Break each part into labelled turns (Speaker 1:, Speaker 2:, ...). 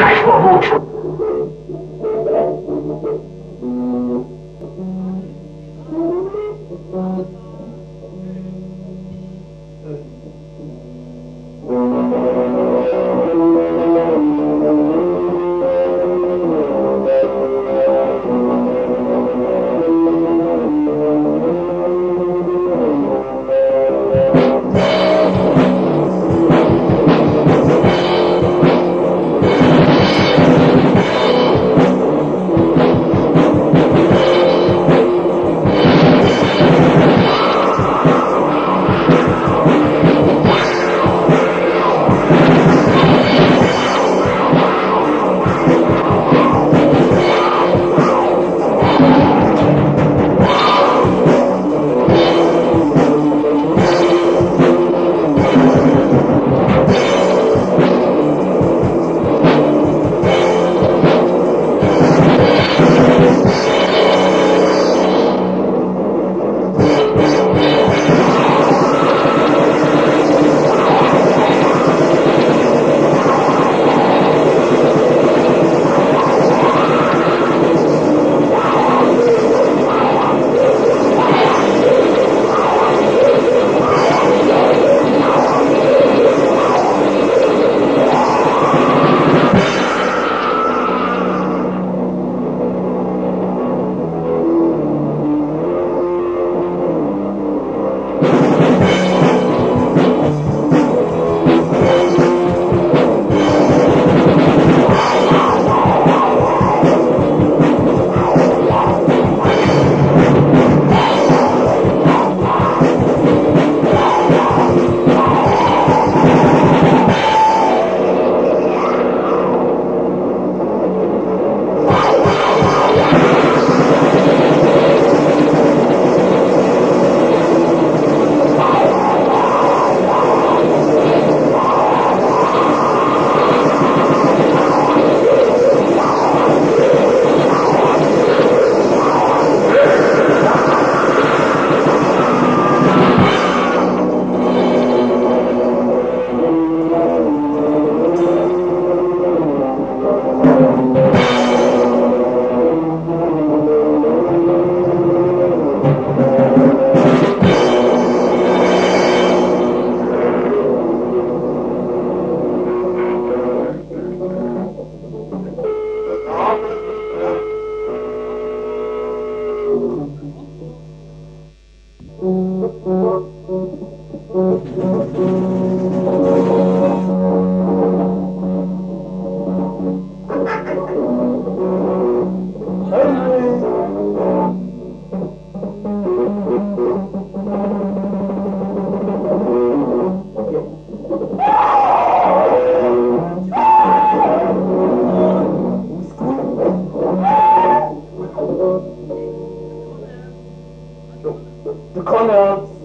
Speaker 1: 该说不出。the, the, colors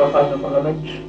Speaker 1: pela no do parlamento.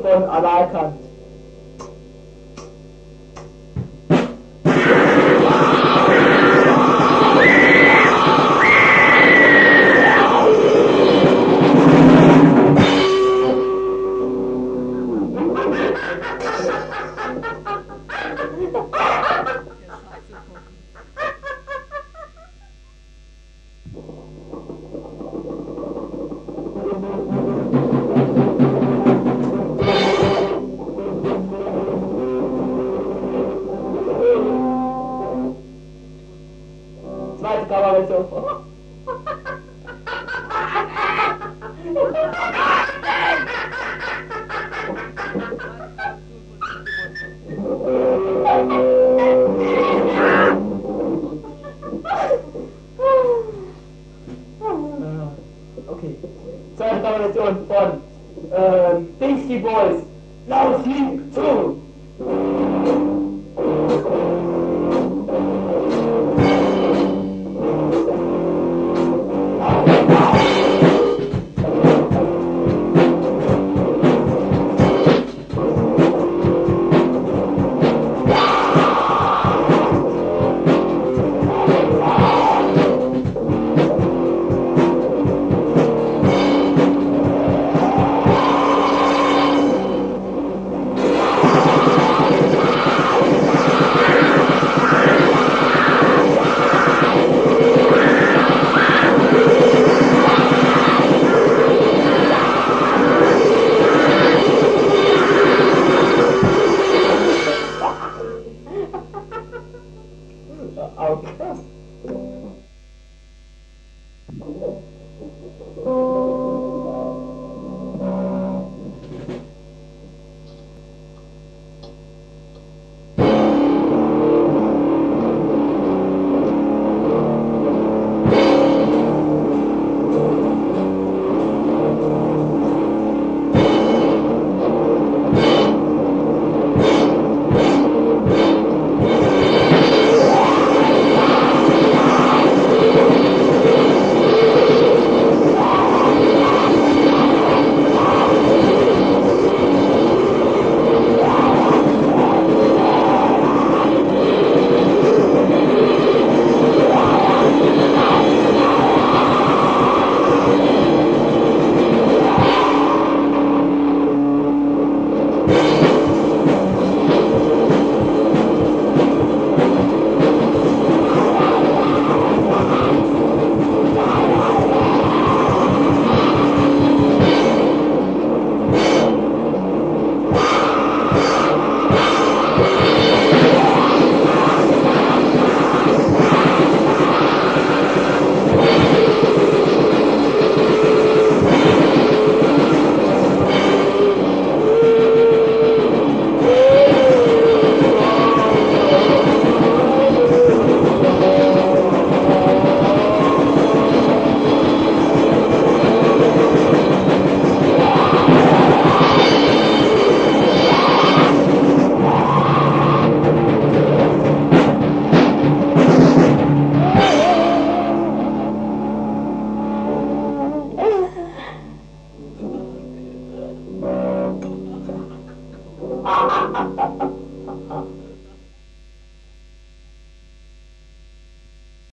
Speaker 1: for Abay Khan.